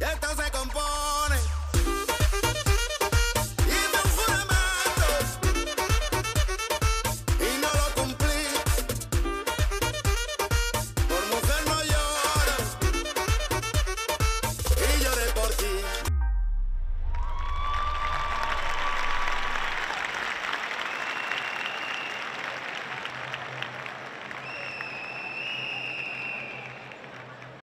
Y esto se compone.